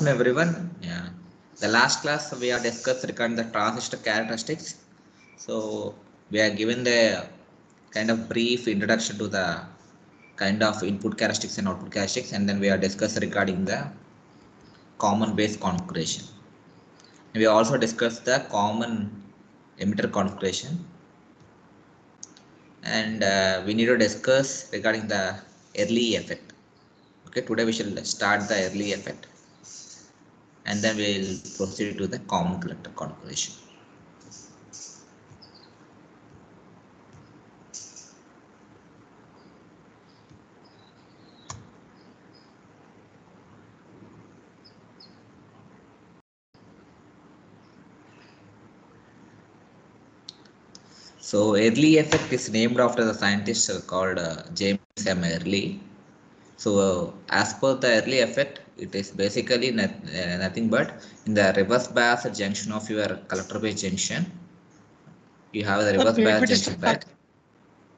afternoon, everyone. Yeah, the last class we have discussed regarding the transistor characteristics. So we are given the kind of brief introduction to the kind of input characteristics and output characteristics, and then we are discussed regarding the common base configuration. We also discussed the common emitter configuration, and uh, we need to discuss regarding the early effect. Okay, today we shall start the early effect and then we will proceed to the common collector configuration. So early effect is named after the scientist called uh, James M. Early. So uh, as per the early effect, it is basically not, uh, nothing but in the reverse bias junction of your collector base junction, you have the reverse bias junction, start. right?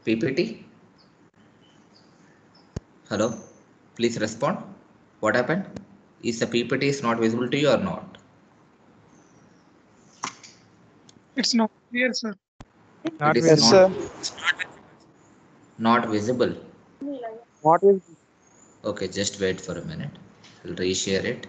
PPT? Hello? Please respond. What happened? Is the PPT is not visible to you or not? It's not clear, sir. Not it is visible. not, not visible. What is Okay, just wait for a minute. I'll reshare it.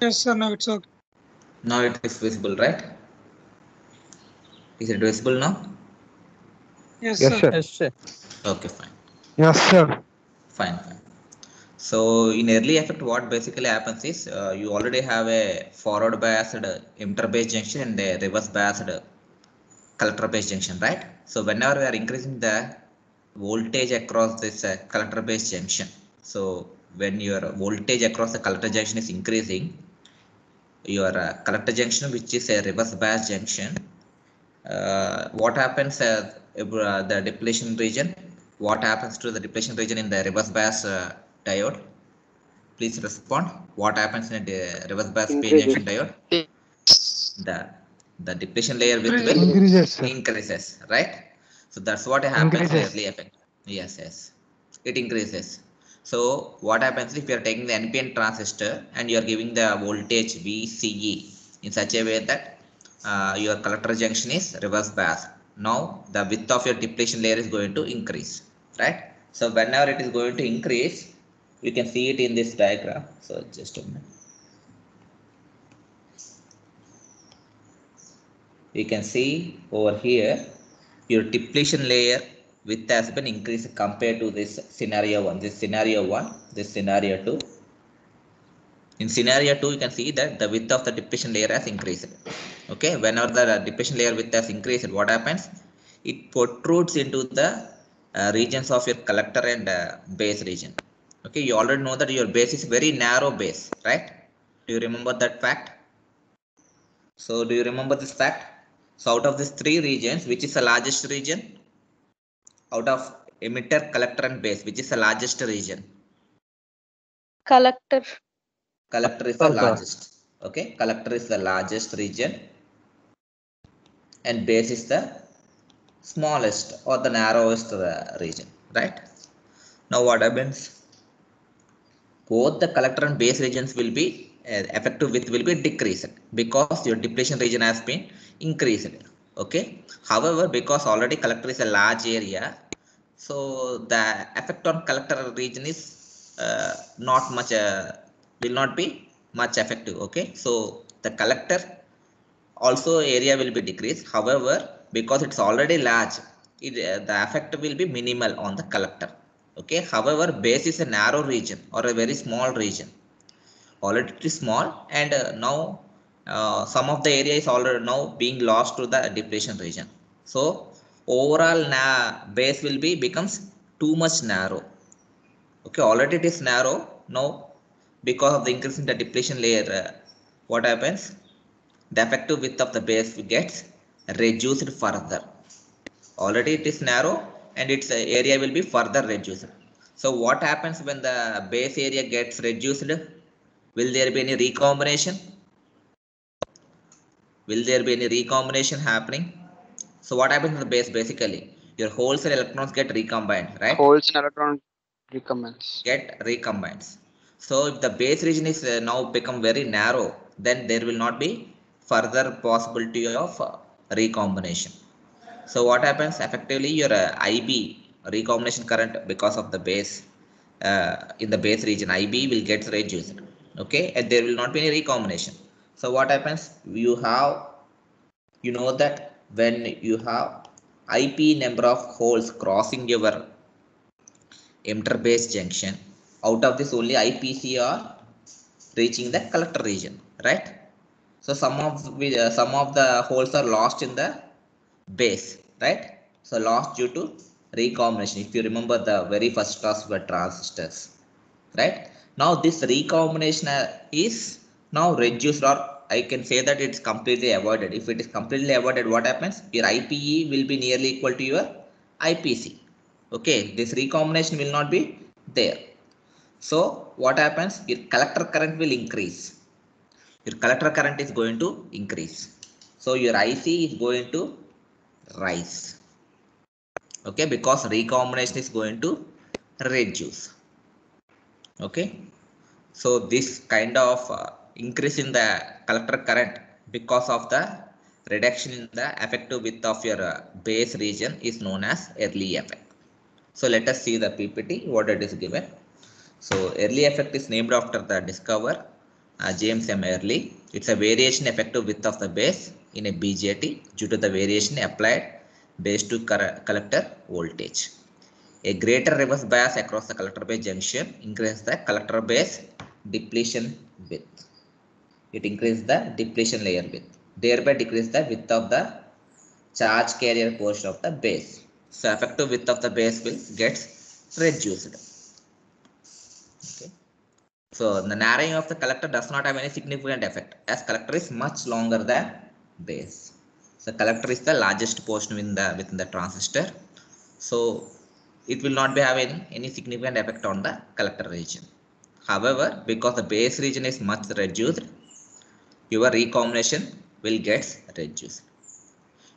Yes, sir. Now it's okay. Now it is visible, right? Is it visible now? Yes, Yes, sir. sir. Yes, sir. Okay, fine. Yes, sir. Fine, fine. So in early effect, what basically happens is uh, you already have a forward biased emitter base junction and a reverse biased collector base junction, right? So whenever we are increasing the voltage across this uh, collector base junction, so when your voltage across the collector junction is increasing, your uh, collector junction, which is a reverse bias junction, uh, what happens uh, uh, the depletion region? What happens to the depletion region in the reverse bias uh, diode? Please respond. What happens in the reverse bias p-junction diode? The the depletion layer with will Increases, increases, right? So that's what happens in Increases. effect. Yes, yes. It increases. So what happens if you are taking the NPN transistor and you are giving the voltage VCE in such a way that uh, your collector junction is reverse bias. Now the width of your depletion layer is going to increase, right? So whenever it is going to increase, you can see it in this diagram. So just a minute. you can see over here your depletion layer width has been increased compared to this scenario one this scenario one this scenario two in scenario two you can see that the width of the depletion layer has increased. Okay? Whenever the depletion layer width has increased what happens? It protrudes into the uh, regions of your collector and uh, base region. Okay? You already know that your base is very narrow base right? Do you remember that fact? So do you remember this fact? So out of these three regions, which is the largest region? Out of emitter, collector and base, which is the largest region? collector Collector is the largest. Okay, collector is the largest region and base is the smallest or the narrowest region, right? Now what happens? Both the collector and base regions will be uh, effective width will be decreased because your depletion region has been increased. Okay. However, because already collector is a large area, so the effect on collector region is uh, not much uh, will not be much effective okay? So the collector also area will be decreased. However because it's already large it, uh, the effect will be minimal on the collector okay? However base is a narrow region or a very small region. Already it is small and uh, now uh, some of the area is already now being lost to the depletion region. So overall na base will be becomes too much narrow okay? Already it is narrow. Now because of the increase in the depletion layer uh, what happens the effective width of the base gets reduced further already it is narrow and its uh, area will be further reduced So what happens when the base area gets reduced? Will there be any recombination? Will there be any recombination happening? So what happens in the base basically? Your holes and electrons get recombined, right? Holes and electrons recombines. Get recombines. So if the base region is uh, now become very narrow, then there will not be further possibility of uh, recombination. So what happens effectively your uh, IB recombination current because of the base uh, in the base region IB will get reduced. Okay, and there will not be any recombination. So what happens? You have, you know that when you have IP number of holes crossing your emitter base junction, out of this only IPC are reaching the collector region, right? So some of the, uh, some of the holes are lost in the base, right? So lost due to recombination. If you remember the very first class were transistors, right? Now this recombination uh, is now reduced or I can say that it's completely avoided. If it is completely avoided, what happens? Your IPE will be nearly equal to your IPC. Okay, this recombination will not be there. So what happens? Your collector current will increase. Your collector current is going to increase. So your IC is going to rise. Okay, because recombination is going to reduce. Okay, so this kind of uh, increase in the collector current because of the reduction in the effective width of your uh, base region is known as early effect. So let us see the PPT, what it is given. So early effect is named after the discoverer uh, James M. Early. It's a variation effective width of the base in a BJT due to the variation applied base to collector voltage. A greater reverse bias across the collector base junction increases the collector base depletion width. It increases the depletion layer width, thereby decrease the width of the charge carrier portion of the base. So effective width of the base will gets reduced. Okay. So the narrowing of the collector does not have any significant effect as collector is much longer than base. So collector is the largest portion within the within the transistor. So it will not be having any significant effect on the collector region. However, because the base region is much reduced, your recombination will get reduced.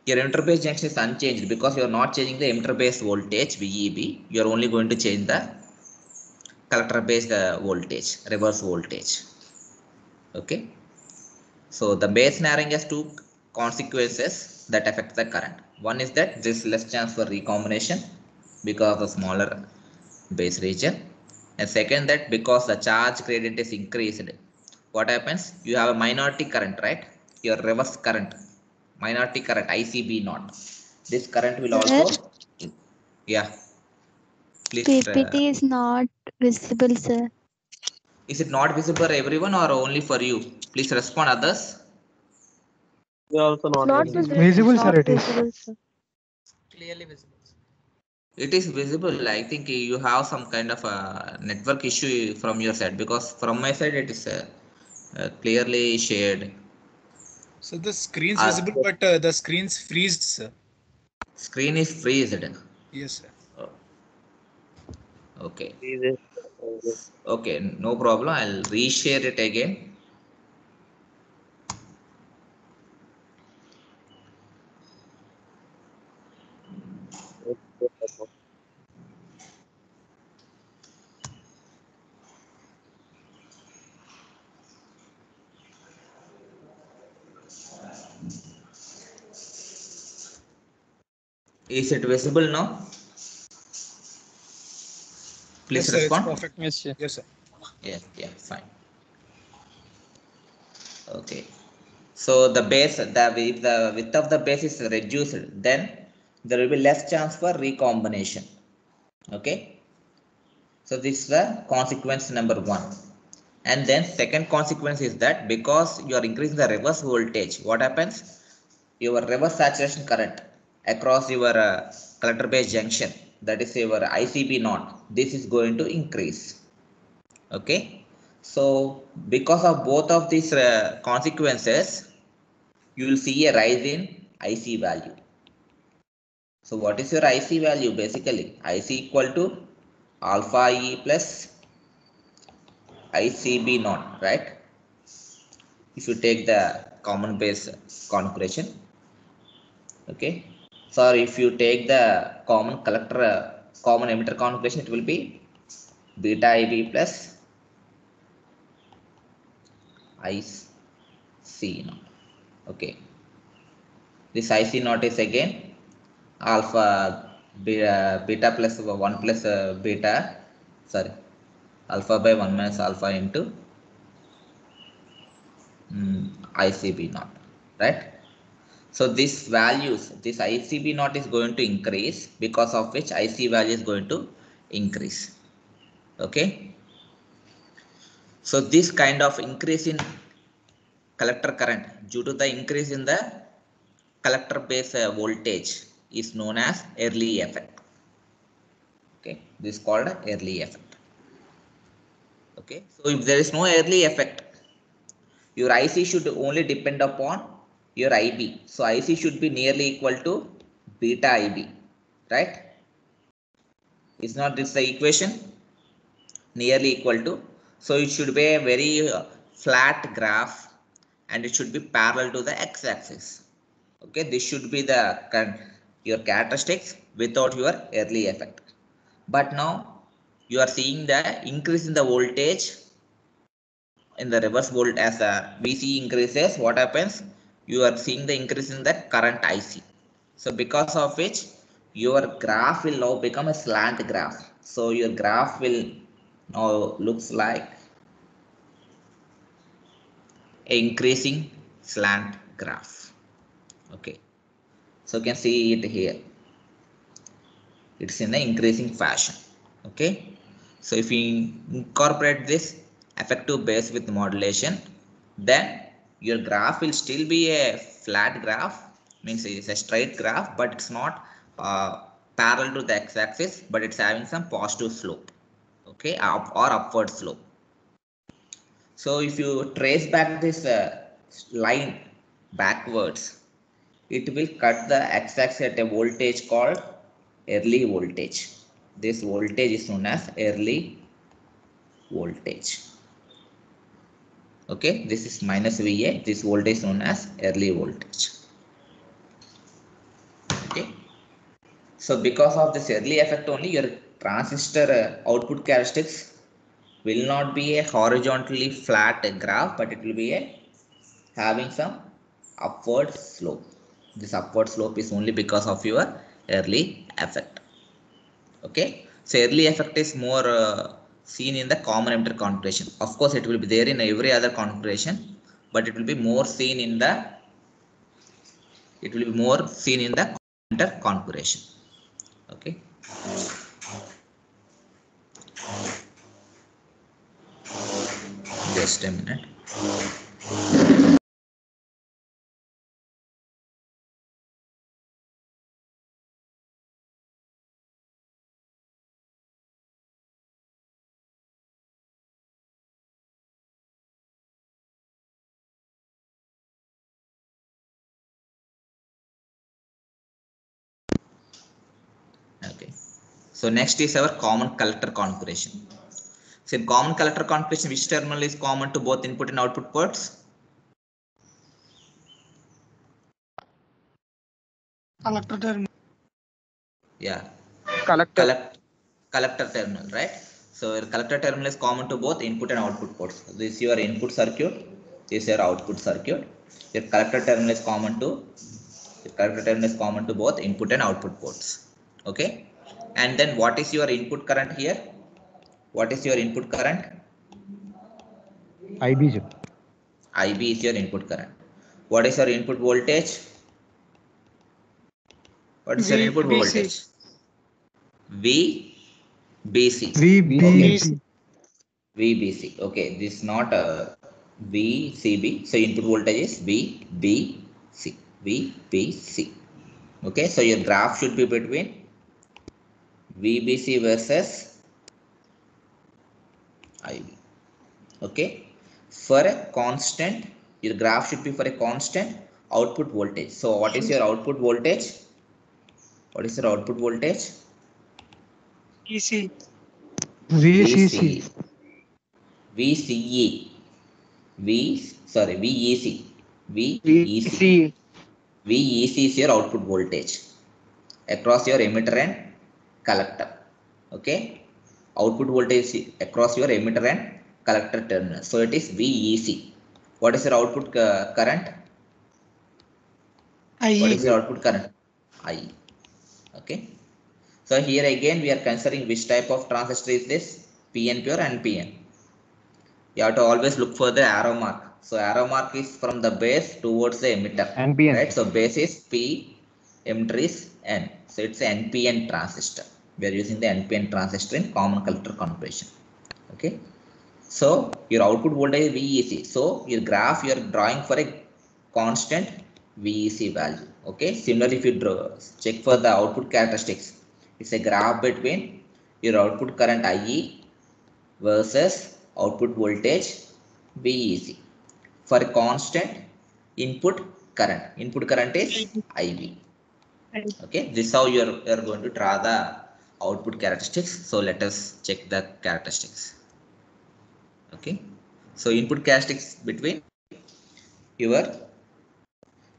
Your emitter-base junction is unchanged because you are not changing the emitter-base voltage VEB. You are only going to change the collector-based the voltage, reverse voltage. Okay. So the base narrowing has two consequences that affect the current. One is that there is less chance for recombination because of the smaller base region. And second that because the charge gradient is increased, what happens? You have a minority current, right? Your reverse current, minority current, ICB not. This current will also, yeah. Please, uh, PPT is not visible, sir. is it not visible for everyone or only for you? Please respond others. They also not, Not visible. visible. Visible, sir, it is. visible, sir. clearly visible. It is visible. I think you have some kind of a network issue from your side because from my side it is uh, uh, clearly shared. So the screen's Uh, visible, but uh, the screen's freezed, sir. Screen is freezed. Yes, sir. Okay. Okay, no problem. I'll reshare it again. Is it visible now? Please yes, sir, respond. perfect. Yes, sir. Yes, sir. Yeah, yeah, fine. Okay. So the base, the if the width of the base is reduced, then there will be less chance for recombination. Okay. So this is the consequence number one. And then second consequence is that because you are increasing the reverse voltage, what happens? Your reverse saturation current across your uh, collector base junction, that is your ICB naught, this is going to increase okay so because of both of these uh, consequences you will see a rise in ic value so what is your ic value basically ic equal to alpha E plus ICB naught, right? If you take the common base configuration, okay. So if you take the common collector, uh, common emitter configuration, it will be beta IB plus IC naught. Okay. This IC naught is again alpha beta, beta plus 1 plus uh, beta, sorry, alpha by 1 minus alpha into mm, ICB naught, right? So this values, this ICB naught is going to increase because of which IC value is going to increase. Okay. So this kind of increase in collector current due to the increase in the collector base uh, voltage is known as early effect. Okay, this is called early effect. Okay, so if there is no early effect, your IC should only depend upon your IB. So IC should be nearly equal to beta IB, right? Is not this the equation? Nearly equal to. So it should be a very uh, flat graph and it should be parallel to the x-axis. Okay, this should be the your characteristics without your early effect. But now you are seeing the increase in the voltage in the reverse volt as the VC increases. What happens? You are seeing the increase in the current IC. So because of which your graph will now become a slant graph. So your graph will now looks like increasing slant graph. Okay. So you can see it here. It's in the increasing fashion. Okay. So if we incorporate this effective base with modulation, then your graph will still be a flat graph, means it's a straight graph, but it's not uh, parallel to the x-axis, but it's having some positive slope, okay, up or upward slope. So if you trace back this uh, line backwards, it will cut the x-axis at a voltage called early voltage. This voltage is known as early voltage. Okay, this is minus VA. This voltage is known as early voltage. Okay. So because of this early effect only, your transistor uh, output characteristics will not be a horizontally flat graph, but it will be a having some upward slope. This upward slope is only because of your early effect. Okay, so early effect is more uh, seen in the common emitter configuration. Of course, it will be there in every other configuration, but it will be more seen in the it will be more seen in the emitter configuration. Okay. Just a minute. So next is our common collector configuration. So in common collector configuration, which terminal is common to both input and output ports? collector terminal. Yeah, Collector. collect collector terminal, right? So your collector terminal is common to both input and output ports. This is your input circuit. This is your output circuit. Your collector terminal is common to your collector terminal is common to both input and output ports. Okay. And then what is your input current here? What is your input current? IB sir. IB is your input current. What is your input voltage? What is your input VBC. voltage? V BC. VBC. VBC. Okay, this is not uh, a VCB. So input voltage is VBC. VBC. Okay, so your graph should be between VBC versus IB. Okay, for a constant, your graph should be for a constant output voltage. So what is your output voltage? What is your output voltage? EC. VCC. VCE. V sorry VEC. VEC. VC. VEC is your output voltage across your emitter and collector. Okay. Output voltage across your emitter and collector terminal. So it is VEC. What is your output cu- current? What IE. is your output current? I. Okay. So here again we are considering which type of transistor is this? PN pure and PN. You have to always look for the arrow mark. So arrow mark is from the base towards the emitter. NPN. Right. So base is P, emitter is N. So it's an NPN transistor. We are using the NPN transistor in common collector configuration. Okay. So your output voltage is VEC. So your graph you are drawing for a constant VEC value. Okay. Similarly, if you draw check for the output characteristics, it's a graph between your output current IE versus output voltage VEC for a constant input current. Input current is IV. Okay, this is how you're you're going to draw the output characteristics. So let us check the characteristics. Okay, so input characteristics between your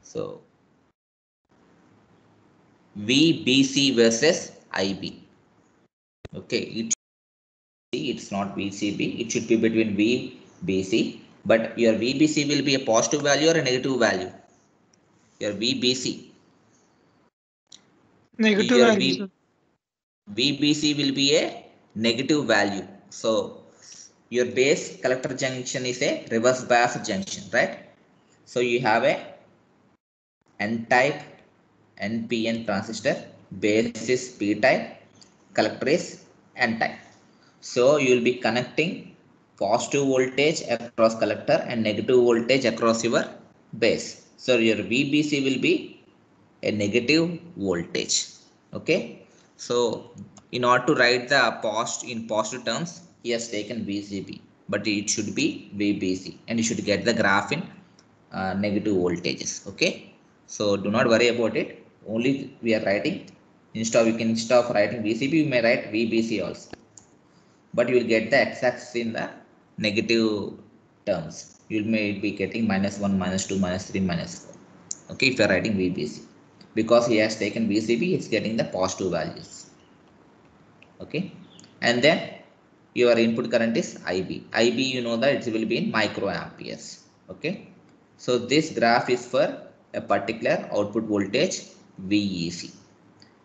so VBC versus IB. Okay, it see it's not VCB, it should be between VBC, but your VBC will be a positive value or a negative value. Your VBC, Negative value. VBC will be a negative value. So your base collector junction is a reverse bias junction, right? So you have a N-type NPN transistor, base is P-type, collector is N-type. So you will be connecting positive voltage across collector and negative voltage across your base. So your VBC will be a negative voltage. Okay. So in order to write the post in positive terms, he has taken VCB, but it should be VBC and you should get the graph in uh, negative voltages. Okay. So do not worry about it. Only we are writing instead of you can instead of writing VCB, you may write VBC also. But you will get the x-axis in the negative terms. You may be getting minus 1, minus 2, minus 3, minus 4. Okay, if you are writing VBC. Because he has taken VCB, it's getting the positive values. Okay. And then your input current is IB. IB, you know that it will be in microamperes. Okay. So this graph is for a particular output voltage VEC.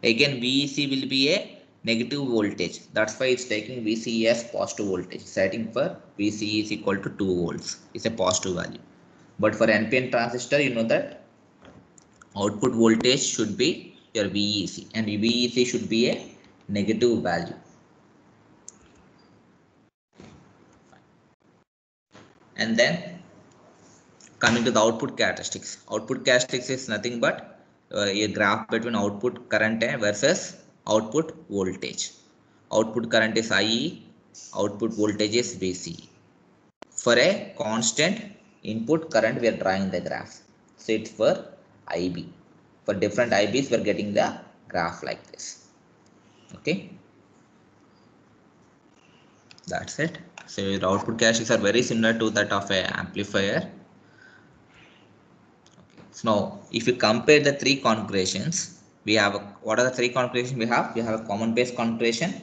Again, VEC will be a negative voltage. That's why it's taking VCE as positive voltage. Setting for VCE is equal to 2 volts. It's a positive value. But for NPN transistor, you know that output voltage should be your VEC and VEC should be a negative value. And then coming to the output characteristics. Output characteristics is nothing but uh, a graph between output current versus output voltage. Output current is IE, output voltage is VCE. For a constant input current, we are drawing the graph. So it's for IB. For different IBs, we are getting the graph like this. Okay. That's it. So your output caches are very similar to that of a amplifier. Okay. So now, if you compare the three configurations, we have a, what are the three configurations we have? We have a common base configuration.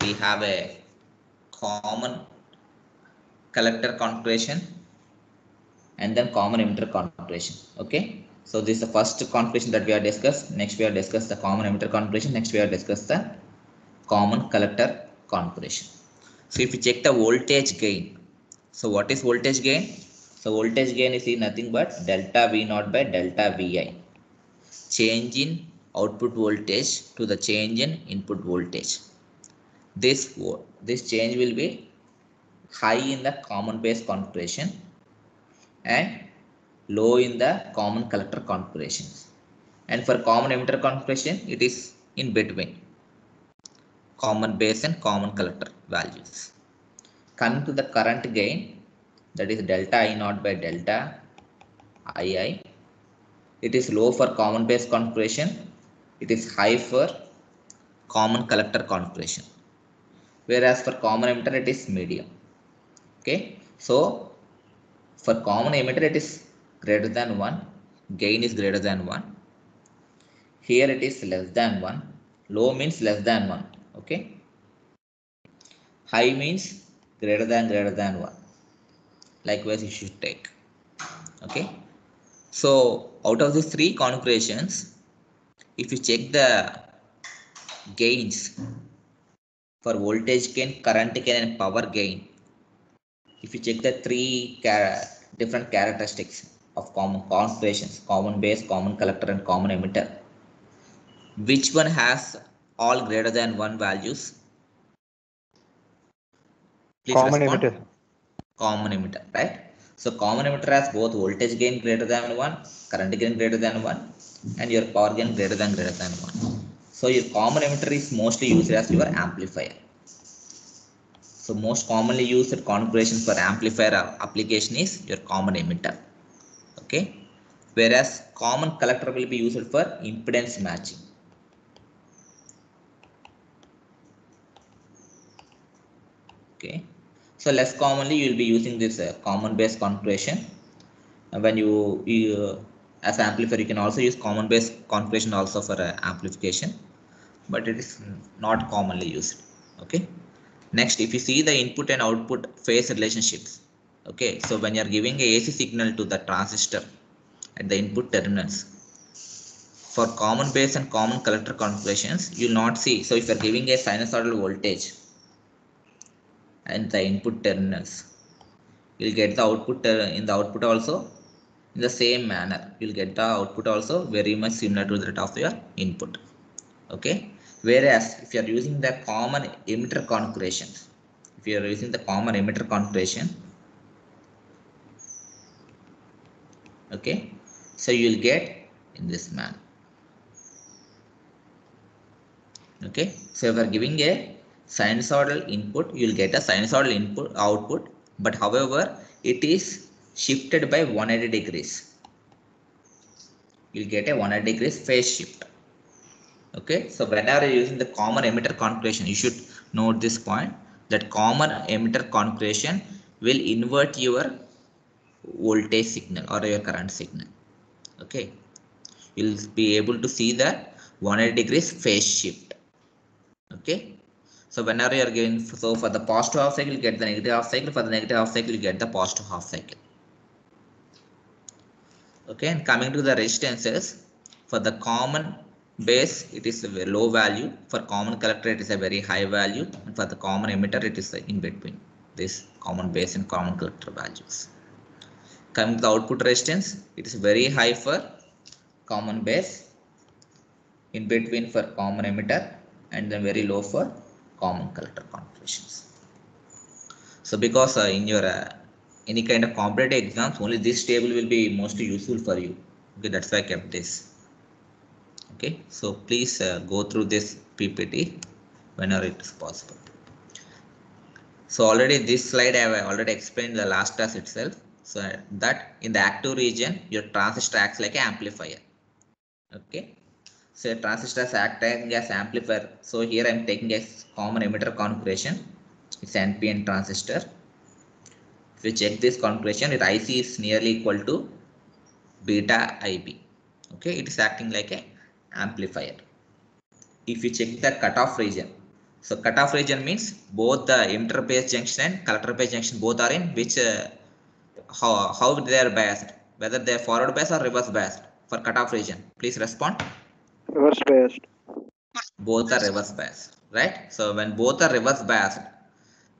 We have a common collector configuration and then common emitter configuration. Okay. So this is the first configuration that we have discussed. Next we have discussed the common emitter configuration. Next we have discussed the common collector configuration. So if you check the voltage gain, so what is voltage gain? So voltage gain is nothing but delta V naught by delta Vi. Change in output voltage to the change in input voltage. This this change will be high in the common base configuration and low in the common collector configurations. And for common emitter configuration, it is in between common base and common collector values. Coming to the current gain, that is delta I naught by delta II. It is low for common base configuration. It is high for common collector configuration. whereas for common emitter it is medium okay so for common emitter it is greater than 1 gain is greater than 1 here it is less than 1 low means less than 1 okay? High means greater than greater than 1 likewise you should take. Okay? So out of these three configurations if you check the gains for voltage gain current gain and power gain if you check the three different characteristics of common configurations common base common collector and common emitter. Which one has all greater than one values? Please Common respond. emitter. common emitter right? So common emitter has both voltage gain greater than 1 current gain greater than 1 and your power gain greater than greater than 1 so your common emitter is mostly used as your amplifier so most commonly used configuration for amplifier application is your common emitter. Okay? Whereas common collector will be used for impedance matching. Okay? So less commonly you will be using this uh, common base configuration. Uh, when you, you as amplifier you can also use common base configuration also for uh, amplification. But it is not commonly used. Okay next if you see the input and output phase relationships okay so when you are giving a ac signal to the transistor at the input terminals for common base and common collector configurations you will not see. So if you are giving a sinusoidal voltage and the input terminals you'll get the output uh, in the output also in the same manner you'll get the output also very much similar to that of your input okay whereas if you are using the common emitter configuration if you are using the common emitter configuration okay so you will get in this manner okay so if you are giving a sinusoidal input you will get a sinusoidal input output but however it is shifted by 180 degrees. You'll get a 180 degrees phase shift okay so whenever you're using the common emitter configuration you should note this point that common emitter configuration will invert your voltage signal or your current signal. Okay you'll be able to see that 180 degrees phase shift. Okay so whenever you are giving so for the positive half cycle you get the negative half cycle. For the negative half cycle you get the positive half cycle. Okay and coming to the resistances for the common base it is a very low value. For common collector it is a very high value. And for the common emitter it is in between this common base and common collector values. Coming to the output resistance it is very high for common base in between for common emitter and then very low for common collector configurations. So because uh, in your uh, any kind of competitive exams only this table will be mostly useful for you. Okay that's why i kept this okay so please uh, go through this ppt whenever it is possible. So already this slide i have already explained the last class itself. So that in the active region your transistor acts like an amplifier. Okay so transistors acting as amplifier. So here i'm taking a common emitter configuration. It's npn transistor. If you check this configuration it ic is nearly equal to beta ib okay it is acting like a amplifier. If you check the cutoff region so cutoff region means both the emitter base junction and collector base junction both are in which uh, how, how they are biased whether they are forward biased or reverse biased for cutoff region. Please respond. Reverse biased. both are reverse biased right? So when both are reverse biased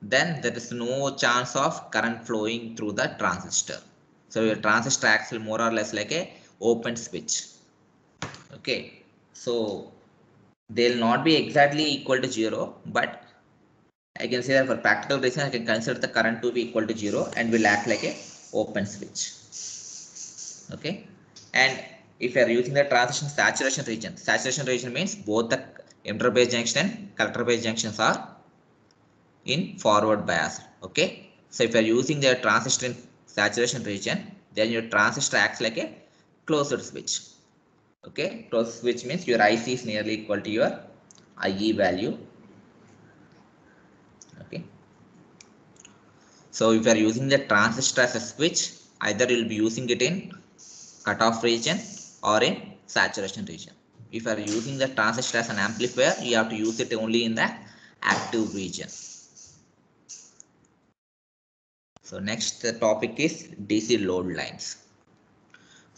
then there is no chance of current flowing through the transistor. So your transistor acts more or less like a open switch. Okay so they'll not be exactly equal to zero but I can say that for practical reason I can consider the current to be equal to zero and will act like a open switch. Okay? And if you are using the transition saturation region saturation region means both the emitter base junction and collector base junctions are in forward bias. Okay? So if you are using the transistor in saturation region then your transistor acts like a closed switch okay closed which means your ic is nearly equal to your ie value okay So if you are using the transistor as a switch, either you'll be using it in cutoff region or in saturation region. If you are using the transistor as an amplifier, you have to use it only in the active region. So next topic is DC load lines.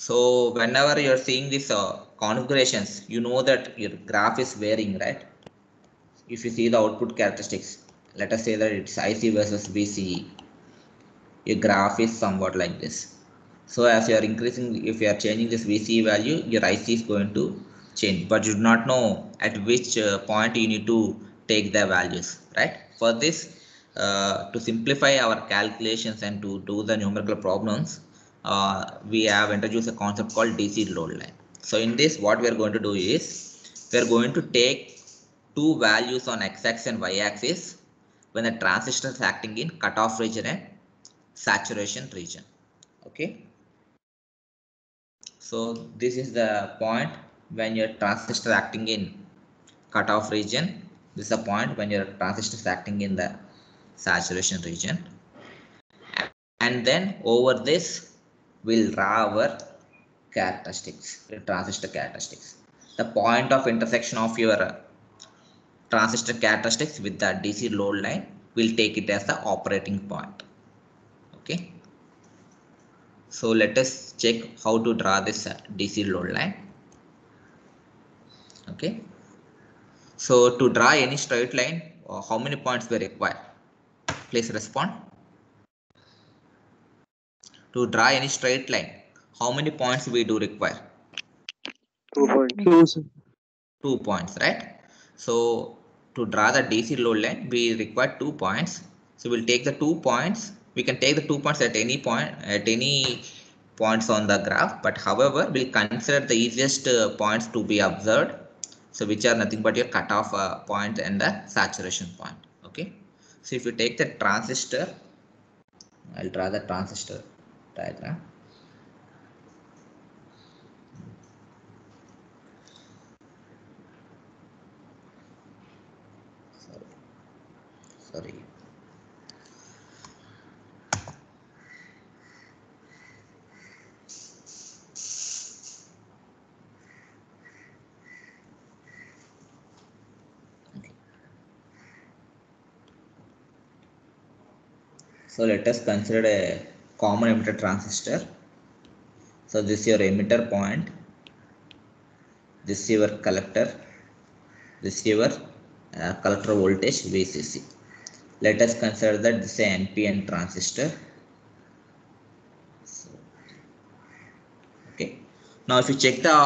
So whenever you're seeing these uh, configurations, you know that your graph is varying, right? If you see the output characteristics, let us say that it's IC versus VCE. Your graph is somewhat like this. So as you are increasing, if you are changing this VCE value, your IC is going to change, but you do not know at which uh, point you need to take the values, right? For this, uh, to simplify our calculations and to do the numerical problems, uh, we have introduced a concept called DC load line. So in this, what we are going to do is, we are going to take two values on x-axis and y-axis when the transistor is acting in cutoff region and saturation region. Okay. So this is the point when your transistor acting in cutoff region. This is the point when your transistor is acting in the saturation region. And then over this, draw our characteristics, transistor characteristics. The point of intersection of your uh, transistor characteristics with the DC load line, we'll take it as the operating point. Okay. So let us check how to draw this uh, DC load line. Okay. So to draw any straight line, uh, how many points we require? Please respond. To draw any straight line, how many points we do require? Two points. Two. Two points, right? So to draw the DC load line, we require two points. So we'll take the two points. We can take the two points at any point, at any points on the graph. But however, we'll consider the easiest uh, points to be observed. So which are nothing but your cutoff uh, point and the saturation point. Okay. So if you take the transistor, I'll draw the transistor diagram. Sorry. Sorry. So let us consider a common emitter transistor. So this is your emitter point. This is your collector. This is your uh, collector voltage VCC. Let us consider that this is a NPN transistor. So, okay. Now if you check the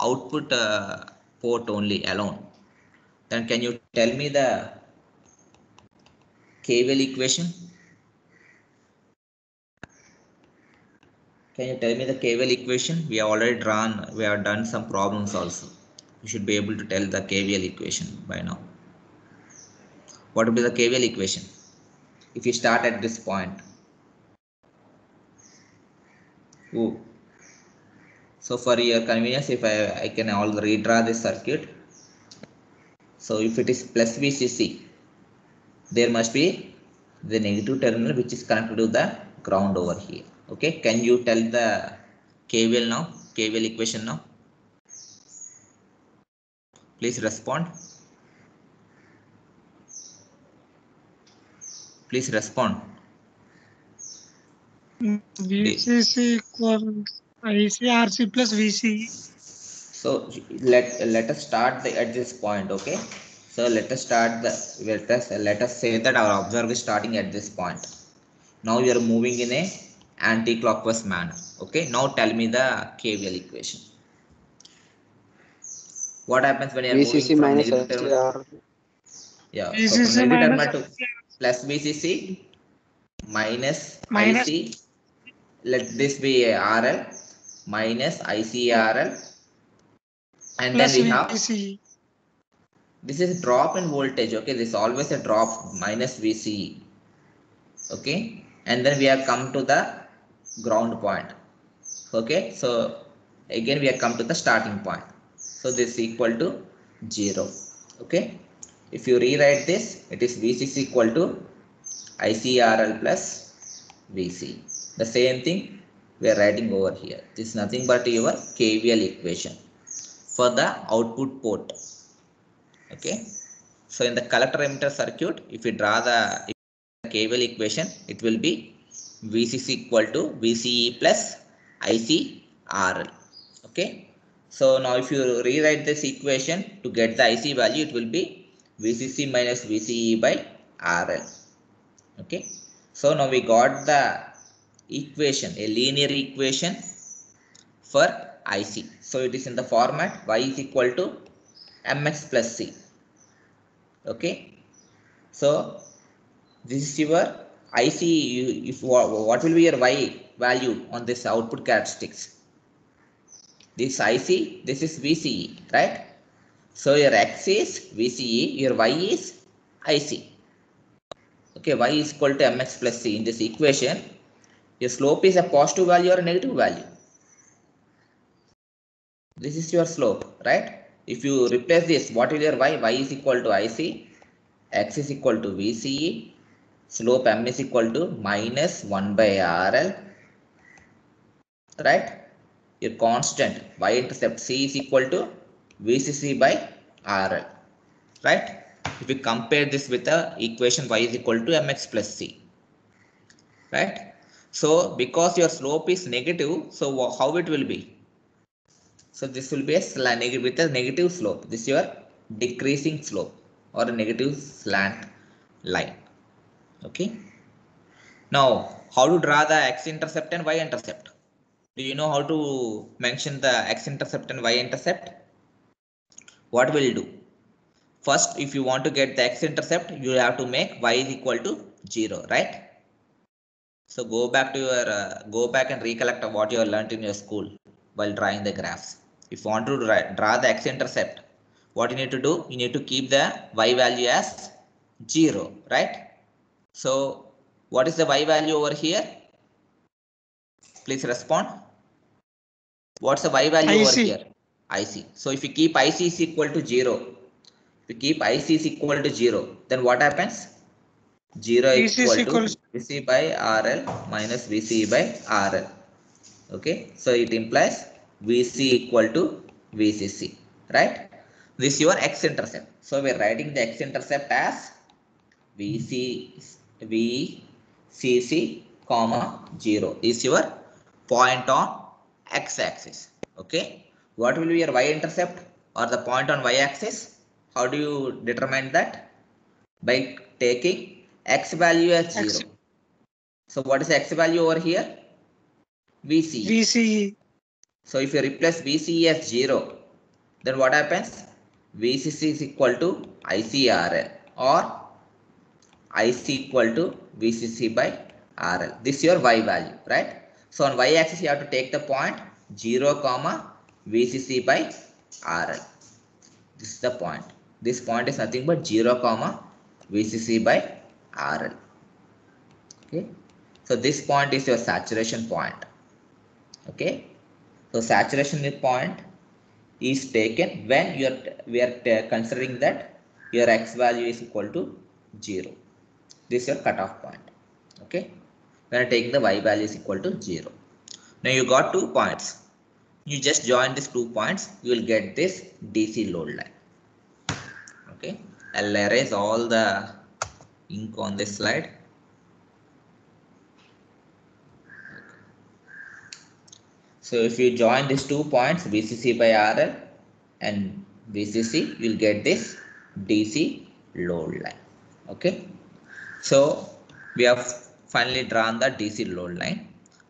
output uh, port only alone, then can you tell me the KVL equation? Can you tell me the KVL equation? We have already drawn, we have done some problems also. You should be able to tell the KVL equation by now. What would be the KVL equation? If you start at this point. Ooh. So for your convenience, if I, I can all redraw this circuit. So if it is plus VCC, there must be the negative terminal which is connected to the ground over here. Okay, can you tell the KVL now? KVL equation now? Please respond. Please respond. VCC equals ICRC plus VCE. So let let us start the, at this point. Okay. So let us start the let us let us say that our observer is starting at this point. Now we are moving in a anti-clockwise manner. Okay. Now tell me the KVL equation. What happens when you are VCC moving from minus negative terminal? STR. Yeah. VCC so from negative minus terminal to plus VCC minus, Minus- IC. Let this be a RL minus ICRL. And plus then we have VCE. this is drop in voltage okay this is always a drop minus vce okay and then we have come to the ground point okay so again we have come to the starting point so this is equal to 0 okay if you rewrite this it is vcc equal to ICRL plus VC. The same thing we are writing over here. This is nothing but your KVL equation for the output port. Okay. So in the collector emitter circuit, if you draw the KVL equation, it will be VCC equal to VCE plus ICRL. Okay. So now if you rewrite this equation to get the IC value, it will be VCC minus VCE by RL. Okay. So now we got the equation, a linear equation for IC. So it is in the format y is equal to mx plus c. Okay. So this is your IC. You, if what, what will be your y value on this output characteristics? This IC, this is VCE, right? So your x is VCE, your y is IC. Okay, y is equal to mx plus c. In this equation, your slope is a positive value or a negative value. This is your slope, right? If you replace this, what is your y? y is equal to IC, x is equal to VCE, slope m is equal to minus 1 by RL, right? Your constant y-intercept c is equal to VCC by RL, right? If we compare this with the equation y is equal to mx plus c, right? So because your slope is negative, so how it will be? So this will be a slant with a negative slope. This is your decreasing slope or a negative slant line. Okay. Now, how to draw the x-intercept and y-intercept? Do you know how to mention the x-intercept and y-intercept? What will do? First, if you want to get the x-intercept, you have to make y is equal to 0, right? So go back to your, uh, go back and recollect what you have in your school while drawing the graphs. If you want to draw the x-intercept, what you need to do? You need to keep the y value as 0, right? So what is the y value over here? Please respond. What's the y value over IC. here? IC. So if you keep IC is equal to 0, if you keep IC is equal to 0, then what happens? 0 is is equal equal to VC by RL minus VC by RL. Okay, so it implies VC equal to VCC, right? This is your x-intercept. So we're writing the x-intercept as VC, VCC, comma 0 is your point on x-axis. Okay, what will be your y-intercept or the point on y-axis? How do you determine that? By taking x value as 0. X. So what is x value over here? VC. VCE, So if you replace VCE as 0, then what happens? VCC is equal to ICRL or IC equal to VCC by RL. This is your Y value, right? So on Y axis you have to take the point 0 comma VCC by RL. This is the point. This point is nothing but 0 comma VCC by RL. Okay. So this point is your saturation point. Okay. So saturation point is taken when you are we are considering that your x value is equal to 0. This is your cutoff point. Okay. When I take the y value is equal to 0. Now you got two points. You just join these two points, you will get this DC load line. Okay. I'll erase all the ink on this slide. So if you join these two points VCC by RL and VCC, you'll get this DC load line. Okay. So we have finally drawn the DC load line.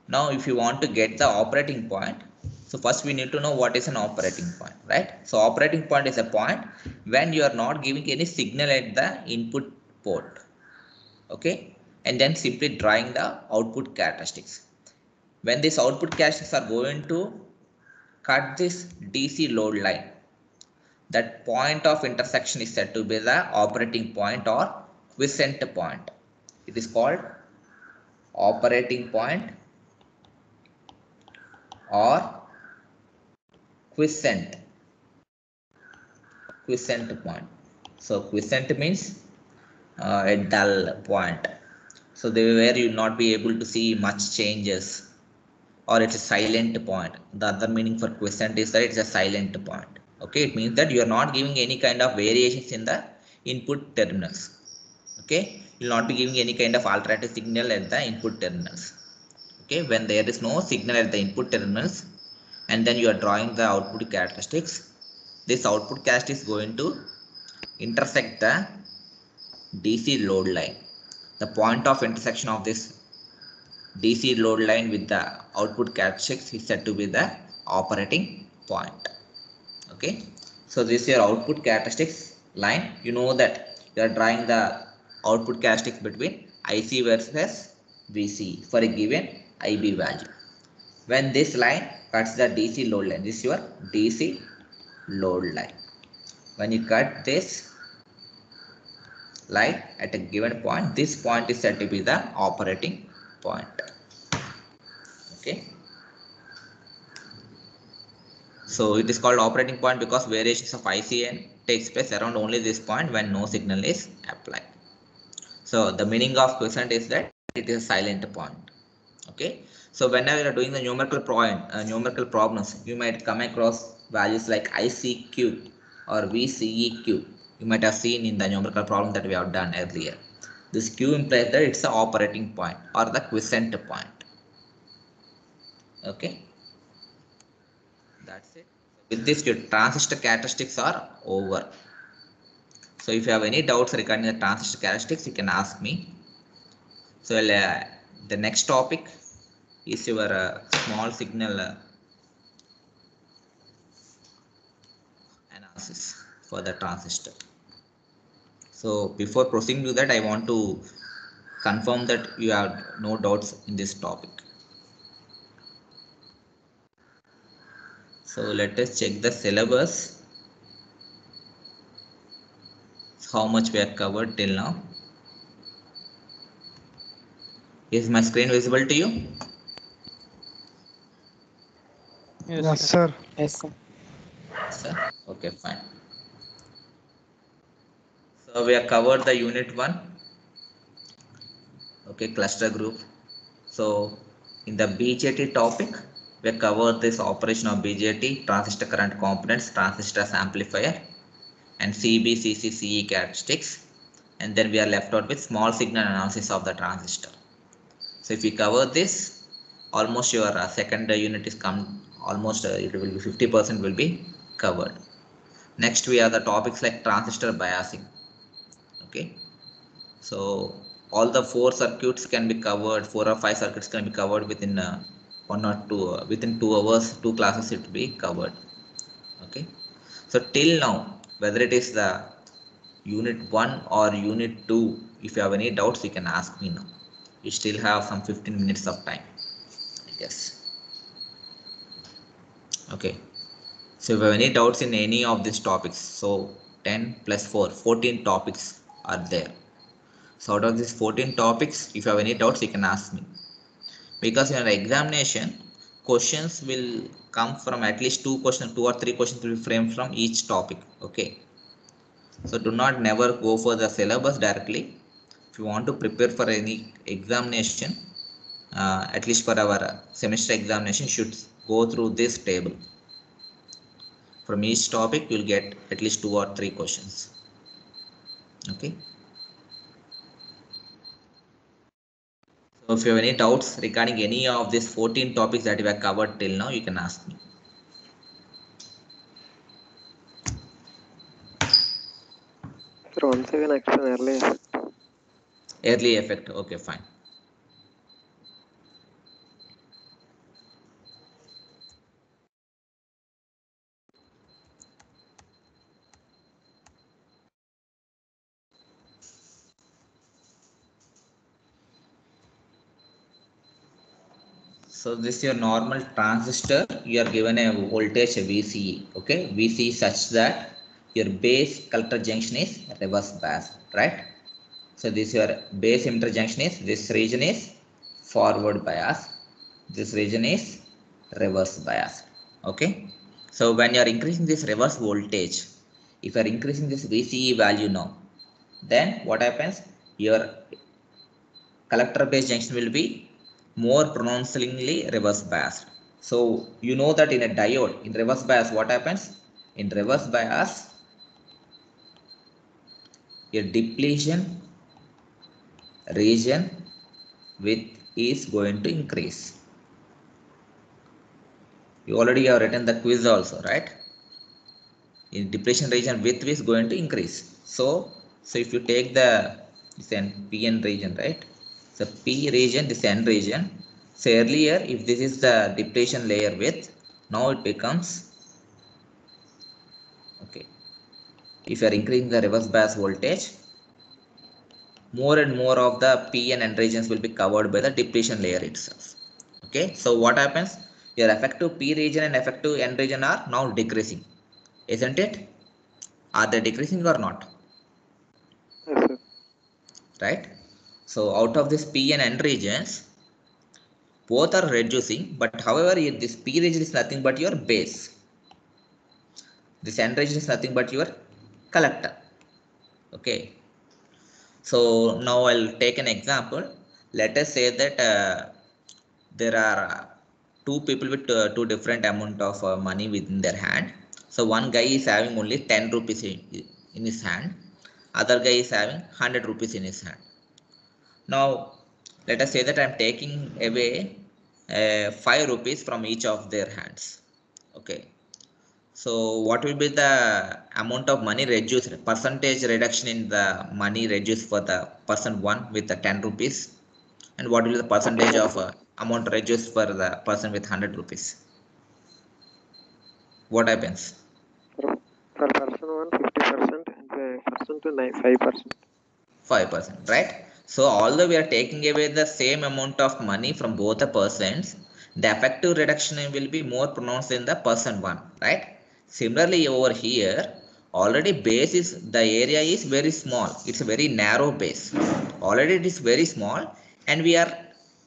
Now if you want to get the operating point, so first we need to know what is an operating point, right? So operating point is a point when you are not giving any signal at the input port. Okay. And then simply drawing the output characteristics when these output caches are going to cut this DC load line, that point of intersection is said to be the operating point or quiescent point. It is called operating point or quiescent. Quiescent point. So quiescent means uh, a dull point So they where you not be able to see much changes or it's a silent point. The other meaning for quiescent is that it's a silent point. Okay, it means that you are not giving any kind of variations in the input terminals. Okay, will not be giving any kind of alternative signal at the input terminals. Okay, when there is no signal at the input terminals and then you are drawing the output characteristics, this output cast is going to intersect the DC load line. The point of intersection of this DC load line with the output characteristics is said to be the operating point. Okay, so this is your output characteristics line. You know that you are drawing the output characteristics between IC versus VC for a given IB value. When this line cuts the DC load line, this is your DC load line. When you cut this line at a given point, this point is said to be the operating point. Okay. So it is called operating point because variations of ICN takes place around only this point when no signal is applied. So the meaning of quiescent is that it is a silent point. Okay. So whenever you are doing the numerical point, uh, numerical problems, you might come across values like ICQ or VCEQ. You might have seen in the numerical problem that we have done earlier. This Q implies that it's the operating point or the quiescent point. Okay. That's it. With this, your transistor characteristics are over. So if you have any doubts regarding the transistor characteristics, you can ask me. So uh, the next topic is your uh, small signal uh, analysis for the transistor. So before proceeding to that, I want to confirm that you have no doubts in this topic. So let us check the syllabus. How much we have covered till now. Is my screen visible to you? Yes, sir. Yes, sir. Sir? Okay, fine. So we have covered the unit one. Okay, cluster group. So in the BJT topic, we have covered this operation of BJT, transistor current components, transistors amplifier, and CB, CC, CE characteristics. And then we are left out with small signal analysis of the transistor. So if we cover this, almost your uh, second unit is come almost uh, it will be 50% will be covered. Next we have the topics like transistor biasing. Okay. So all the four circuits can be covered, four or five circuits can be covered within uh, one or two, uh, within two hours, two classes it will be covered. Okay. So till now, whether it is the unit one or unit two, if you have any doubts, you can ask me now. You still have some 15 minutes of time. Yes. Okay. So if you have any doubts in any of these topics, so 10 plus 4, 14 topics are there. So out of these 14 topics, if you have any doubts, you can ask me. Because in an examination, questions will come from at least two questions, two or three questions will be framed from each topic. Okay. So do not never go for the syllabus directly. If you want to prepare for any examination, uh, at least for our semester examination, should go through this table. From each topic, you'll get at least two or three questions. Okay. If you have any doubts regarding any of these 14 topics that we have covered till now, you can ask me. Sir, once again early effect. Early effect. Okay, fine. So this is your normal transistor. You are given a voltage VCE. Okay, VCE such that your base collector junction is reverse bias, right? So this your base emitter junction is this region is forward bias. This region is reverse bias. Okay. So when you are increasing this reverse voltage, if you are increasing this VCE value now, then what happens? Your collector base junction will be more pronouncedly reverse biased. So you know that in a diode, in reverse bias, what happens? In reverse bias, your depletion region width is going to increase. You already have written the quiz also, right? In depletion region width is going to increase. So, so if you take the this N, PN region, right? So P region, this N region. So earlier, if this is the depletion layer width, now it becomes okay. If you are increasing the reverse bias voltage, more and more of the P and N regions will be covered by the depletion layer itself. Okay, so what happens? Your effective P region and effective N region are now decreasing, isn't it? Are they decreasing or not? Yes, sir. Right? So out of this P and N regions, both are reducing, but however, this P region is nothing but your base. This N region is nothing but your collector. Okay. So now I'll take an example. Let us say that uh, there are two people with uh, two different amount of uh, money within their hand. So one guy is having only 10 rupees in, in his hand. Other guy is having 100 rupees in his hand. Now let us say that I'm taking away uh, 5 rupees from each of their hands. Okay. So what will be the amount of money reduced, percentage reduction in the money reduced for the person one with the 10 rupees? And what will be the percentage of uh, amount reduced for the person with 100 rupees? What happens? For, person one, 50% and person two, nine, 5%. 5%, right? So although we are taking away the same amount of money from both the persons, the effective reduction will be more pronounced in the person one, right? Similarly over here, already base is, the area is very small. It's a very narrow base. Already it is very small and we are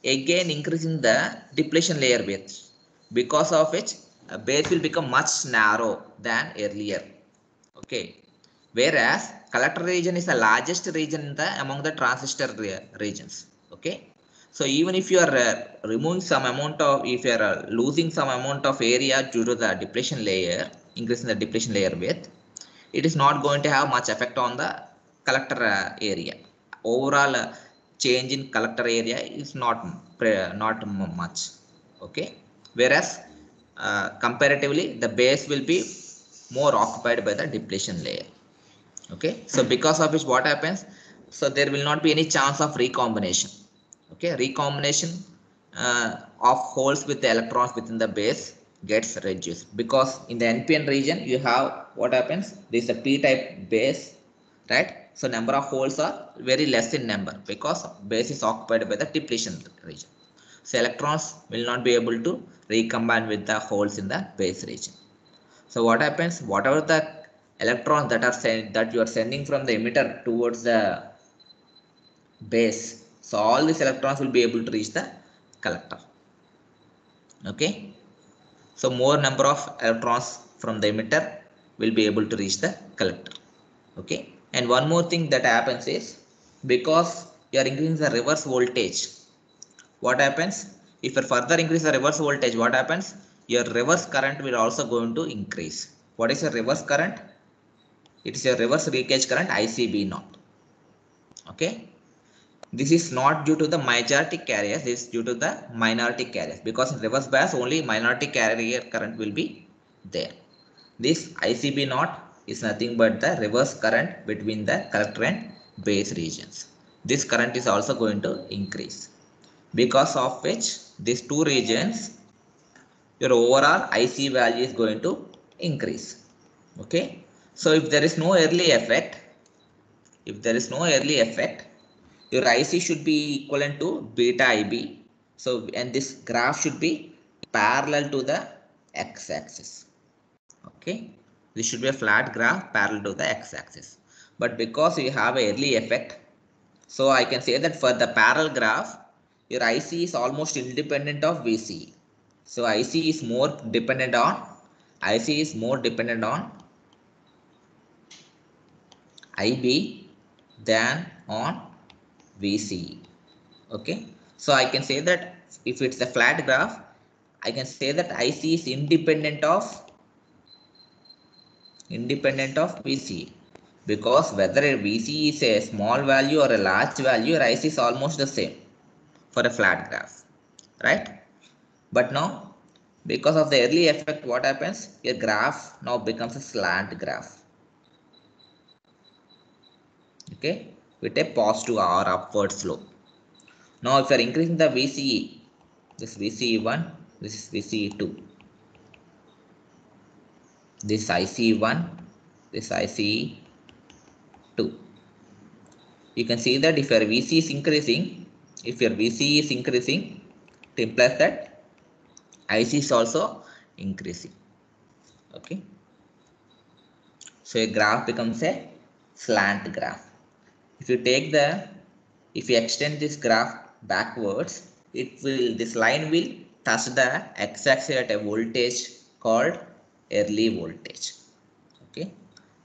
again increasing the depletion layer width because of which a base will become much narrow than earlier. Okay. Whereas collector region is the largest region in the among the transistor re regions. Okay. So even if you are uh, removing some amount of, if you are uh, losing some amount of area due to the depletion layer, increasing the depletion layer width, it is not going to have much effect on the collector uh, area. Overall uh, change in collector area is not not much. Okay. Whereas uh, comparatively, the base will be more occupied by the depletion layer. Okay. So because of which what happens? So there will not be any chance of recombination. Okay? Recombination uh, of holes with the electrons within the base gets reduced. Because in the npn region you have what happens? This is a p-type base right? So number of holes are very less in number because base is occupied by the depletion region. So electrons will not be able to recombine with the holes in the base region. So what happens? Whatever the electrons that are sent that you are sending from the emitter towards the base so all these electrons will be able to reach the collector. Okay. So more number of electrons from the emitter will be able to reach the collector. Okay. And one more thing that happens is because you are increasing the reverse voltage, what happens? If you further increase the reverse voltage, what happens? Your reverse current will also going to increase. What is your reverse current? It is a reverse leakage current ICB naught. Okay? This is not due to the majority carriers this is due to the minority carriers because in reverse bias only minority carrier current will be there. This icb naught is nothing but the reverse current between the collector and base regions. This current is also going to increase. Because of which these two regions your overall ic value is going to increase. Okay so if there is no early effect if there is no early effect your IC should be equivalent to beta IB. So, and this graph should be parallel to the x-axis. Okay. This should be a flat graph parallel to the x-axis. But because we have a early effect, so I can say that for the parallel graph, your IC is almost independent of VC. So IC is more dependent on, IC is more dependent on IB than on VC. okay? So i can say that if it's a flat graph i can say that ic is independent of independent of VC because whether a vce is a small value or a large value your ic is almost the same for a flat graph. Right? But now because of the early effect what happens? Your graph now becomes a slant graph okay with a positive or upward slope. Now if you are increasing the vce this vce1 this is vce2 this ic1 this ic2 you can see that if your vc is increasing if your vc is increasing it implies that ic is also increasing okay. So a graph becomes a slant graph if you take the if you extend this graph backwards it will this line will touch the x-axis at a voltage called early voltage. Okay?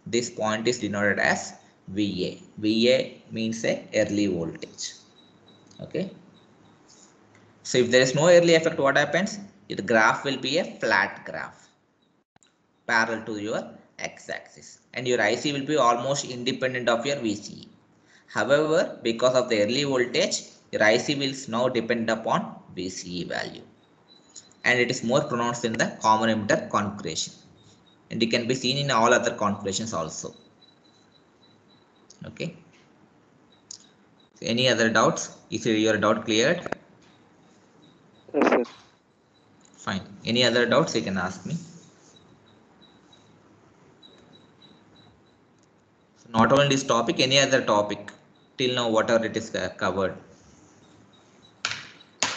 This point is denoted as va. Va means a early voltage. Okay? So if there is no early effect what happens? The graph will be a flat graph parallel to your x-axis and your ic will be almost independent of your vce however because of the early voltage your ic will now depend upon vce value. And it is more pronounced in the common emitter configuration and it can be seen in all other configurations also. Okay. Any other doubts? Is your doubt cleared? Yes, sir. fine. Any other doubts you can ask me? So not only this topic any other topic till now whatever it is uh, covered.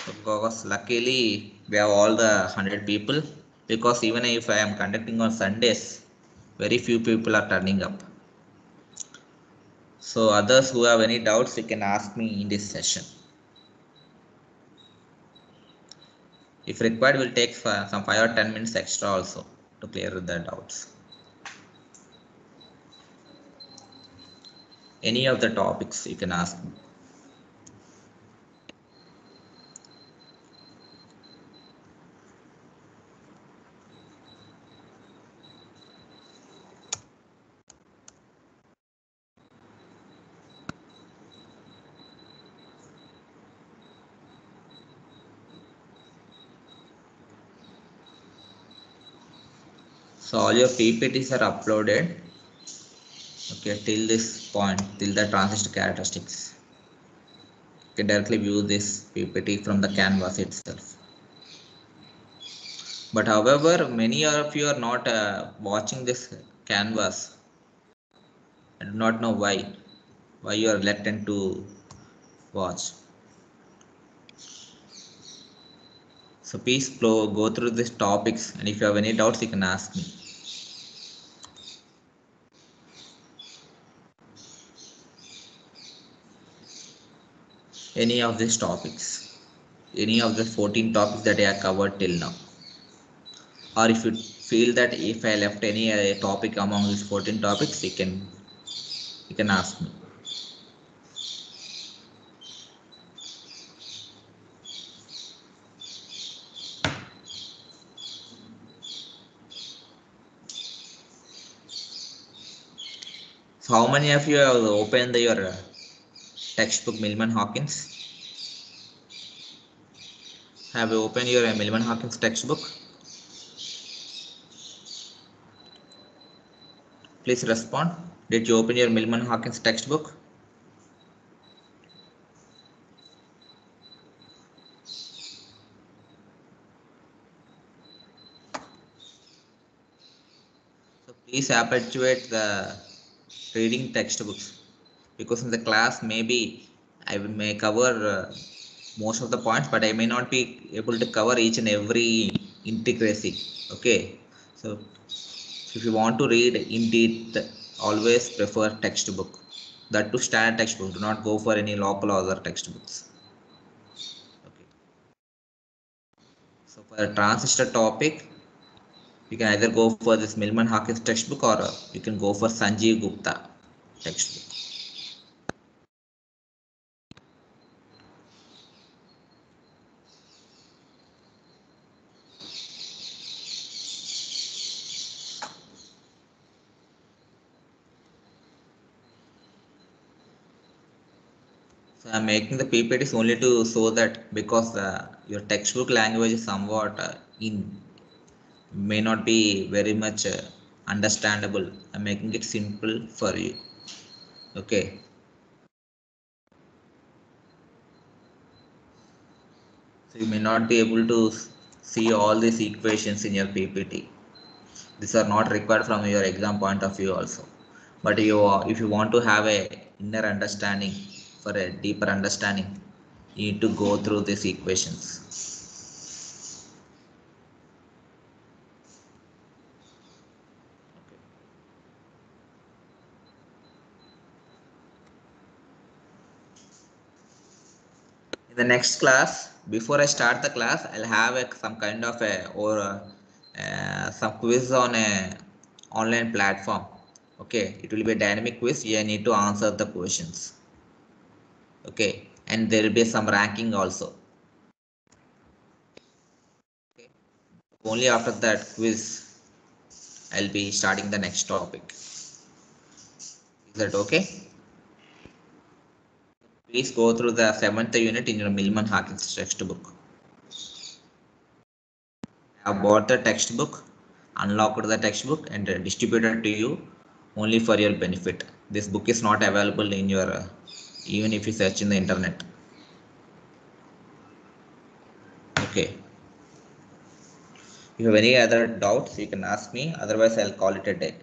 Because luckily we have all the 100 people. Because even if i am conducting on sundays very few people are turning up. So others who have any doubts you can ask me in this session. If required we'll take some 5 or 10 minutes extra also to clear the doubts any of the topics you can ask me. So all your ppts are uploaded okay till this point till the transistor characteristics. You can directly view this ppt from the canvas itself. But however many of you are not uh, watching this canvas. I do not know why why you are reluctant to watch. So please go, go through these topics and if you have any doubts you can ask me any of these topics any of the 14 topics that i have covered till now or if you feel that if i left any uh, topic among these 14 topics you can you can ask me so how many of you have opened your textbook Millman Halkias? Have you opened your uh, Millman Halkias textbook? Please respond. Did you open your Millman Halkias textbook? So please habituate the reading textbooks because in the class maybe I may cover uh, most of the points but I may not be able to cover each and every intricacy okay? So if you want to read in depth always prefer textbook. That to standard textbook. Do not go for any local or other textbooks. Okay. So for the transistor topic you can either go for this Millman Halkias textbook or uh, you can go for Sanjeev Gupta textbook making the PPTs only to show that because uh, your textbook language is somewhat uh, in may not be very much uh, understandable. I'm making it simple for you. Okay. So you may not be able to see all these equations in your PPT. These are not required from your exam point of view also. But you, if you want to have a inner understanding for a deeper understanding, you need to go through these equations. in the next class before i start the class i'll have a, some kind of a or a, uh, some quiz on a online platform. Okay it will be a dynamic quiz. You need to answer the questions okay and there will be some ranking also okay. only after that quiz i'll be starting the next topic is that okay Please go through the seventh unit in your Millman Halkias textbook. I bought the textbook, unlocked the textbook, and distributed to you only for your benefit. This book is not available in your, uh, even if you search in the internet. Okay. If you have any other doubts, you can ask me. Otherwise, I'll call it a day.